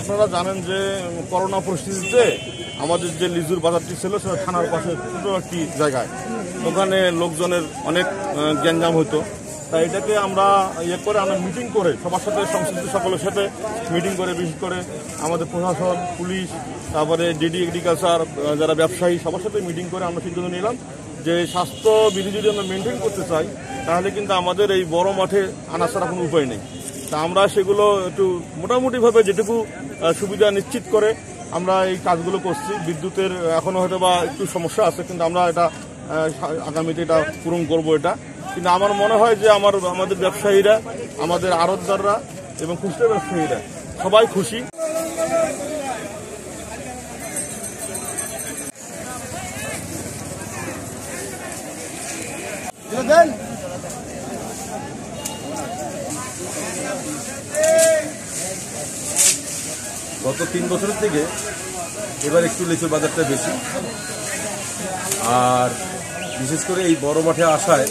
আপনারা জানেন যে করোনা পরিস্থিতিতে আমাদের যে লিজুর বাজারটি ছিল, সেটা থানার পাশে ছোট একটি জায়গায়। ওখানে লোকজনের অনেক গ্যাঞ্জাম হতো। তাই এটাকে আমরা ইয়ে করে, আমরা মিটিং করে, সবার সাথে সংশ্লিষ্ট সকলের সাথে মিটিং করে, বিশেষ করে আমাদের প্রশাসন, পুলিশ, তারপরে ডিডি এগ্রিকালচার যারা ব্যবসায়ী, সবার সাথে মিটিং করে আমরা সিদ্ধান্ত নিলাম যে স্বাস্থ্য বিধি যদি আমরা মেনটেন করতে চাই, তাহলে কিন্তু আমাদের এই বড় মাঠে আনা ছাড়া কোনো উপায় নেই। তা আমরা সেগুলো একটু মোটামুটিভাবে যেটুকু সুবিধা নিশ্চিত করে আমরা এই কাজগুলো করছি। বিদ্যুতের এখনও হয়তো বা একটু সমস্যা আছে, কিন্তু আমরা এটা আগামীতে এটা পূরণ করব এটা। কিন্তু আমার মনে হয় যে আমার, আমাদের ব্যবসায়ীরা, আমাদের আড়তদাররা এবং খুচরা ব্যবসায়ীরা সবাই খুশি। গত তিন বছরের থেকে এবার একটু লিচুর বাজারটা বেশি। আর বিশেষ করে এই বড় মাঠে আসায়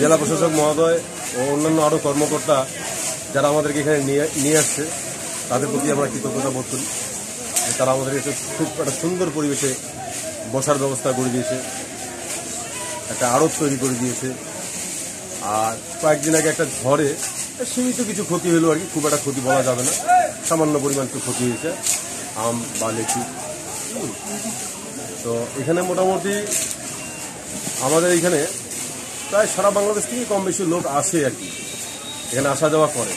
জেলা প্রশাসক মহোদয় ও অন্যান্য আরও কর্মকর্তা যারা আমাদেরকে এখানে নিয়ে নিয়ে আসছে, তাদের প্রতি আমরা কৃতজ্ঞতা বোধ করি। তারা আমাদেরকে একটা খুব একটা সুন্দর পরিবেশে বসার ব্যবস্থা করে দিয়েছে, একটা আড়ত তৈরি করে দিয়েছে। আর কয়েকদিন আগে একটা ঝড়ে সীমিত কিছু ক্ষতি হলো আর কি, খুব একটা ক্ষতি বলা যাবে না। সামান্য পরিমাণ একটু ক্ষতি হয়েছে, আম, বা লেচু। তো এখানে মোটামুটি আমাদের এখানে প্রায় সারা বাংলাদেশ থেকে কম বেশি লোক আসে আর কি, এখানে আসা যাওয়া করে।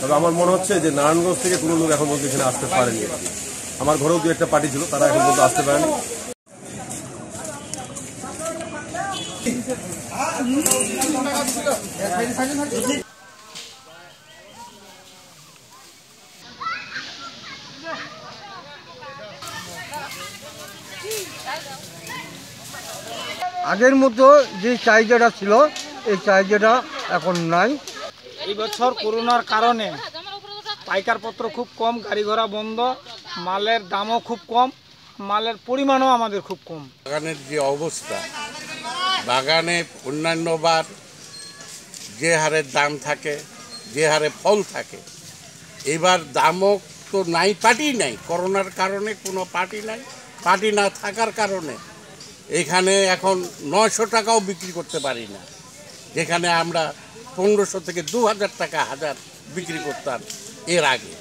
তবে আমার মনে হচ্ছে যে নারায়ণগঞ্জ থেকে কোনো লোক এখন পর্যন্ত এখানে আসতে পারেনি আমার ঘরেও দু একটা পার্টি ছিল, তারা এখন পর্যন্ত আসতে পারেনি। আগের মতো যে চাহিদাটা ছিল এই চাহিদাটা এখন নাই। এই বছর করোনার কারণে পাইকারপত্র খুব কম গাড়ি ঘোড়া বন্ধ মালের দামও খুব কম মালের পরিমাণও আমাদের খুব কম। বাগানের যে অবস্থা বাগানে অন্যান্য বার যে হারে দাম থাকে যে হারে ফল থাকে এবার দামও তো নাই পার্টি নাই। করোনার কারণে কোনো পার্টি নাই। পার্টি না থাকার কারণে এখানে এখন নয়শো টাকাও বিক্রি করতে পারি না। যেখানে আমরা পনেরোশো থেকে দু হাজার টাকা হাজার বিক্রি করতাম এর আগে।